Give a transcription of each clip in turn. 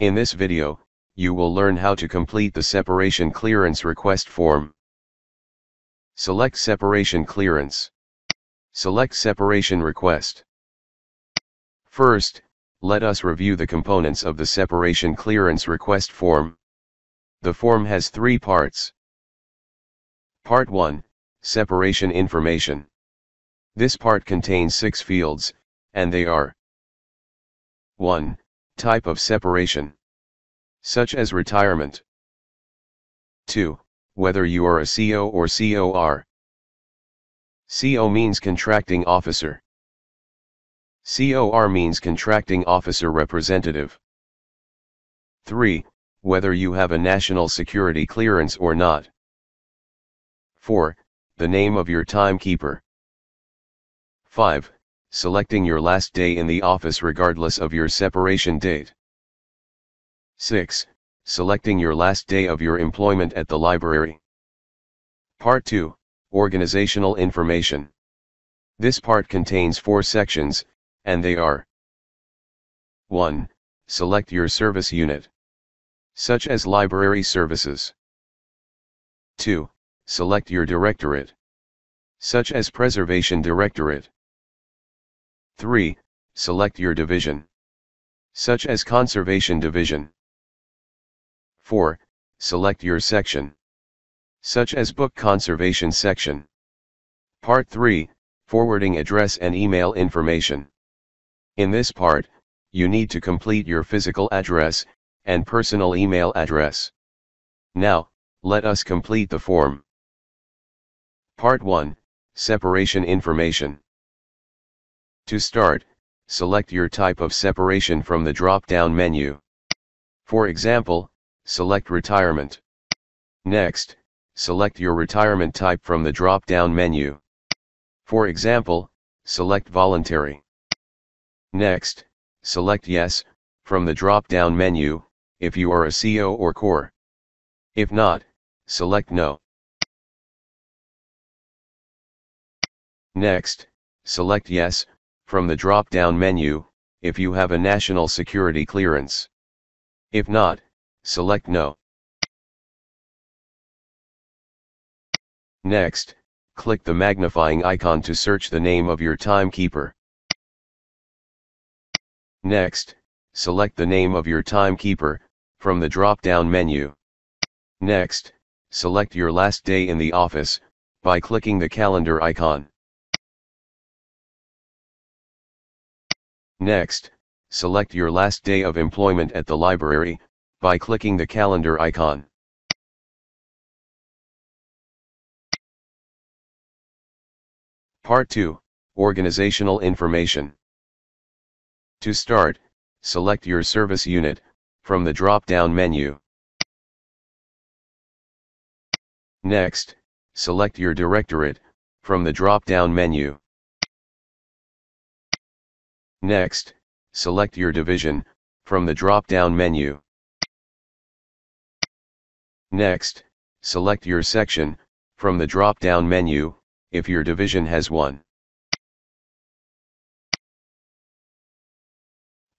In this video, you will learn how to complete the separation clearance request form. Select separation clearance. Select separation request. First, let us review the components of the separation clearance request form. The form has three parts. Part 1, Separation Information. This part contains six fields, and they are 1. Type of separation. Such as retirement. 2. Whether you are a CO or COR. CO means contracting officer. COR means contracting officer representative. 3. Whether you have a national security clearance or not. 4. The name of your timekeeper. 5. Selecting your last day in the office regardless of your separation date. 6. Selecting your last day of your employment at the library. Part 2 Organizational Information. This part contains four sections, and they are 1. Select your service unit, such as library services. 2. Select your directorate, such as Preservation Directorate. 3. Select your division, such as Conservation Division. 4. Select your section, such as Book Conservation Section. Part 3 Forwarding Address and Email Information. In this part, you need to complete your physical address and personal email address. Now, let us complete the form. Part 1 Separation Information. To start, select your type of separation from the drop-down menu. For example, select Retirement. Next, select your retirement type from the drop-down menu. For example, select Voluntary. Next, select Yes, from the drop-down menu, if you are a CO or COR. If not, select No. Next, select Yes, from the drop-down menu, if you have a national security clearance. If not, select No. Next, click the magnifying icon to search the name of your timekeeper. Next, select the name of your timekeeper, from the drop-down menu. Next, select your last day in the office, by clicking the calendar icon. Next, select your last day of employment at the library, by clicking the calendar icon. Part 2 Organizational Information. To start, select your service unit, from the drop-down menu. Next, select your directorate, from the drop-down menu. Next, select your division, from the drop-down menu. Next, select your section, from the drop-down menu, if your division has one.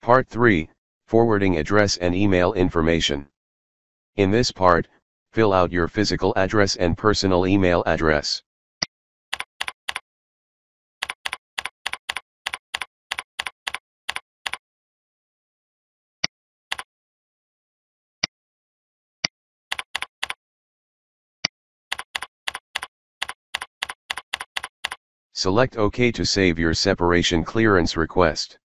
Part 3, Forwarding Address and Email Information. In this part, fill out your physical address and personal email address. Select OK to save your separation clearance request.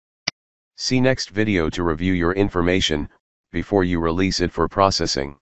See next video to review your information, before you release it for processing.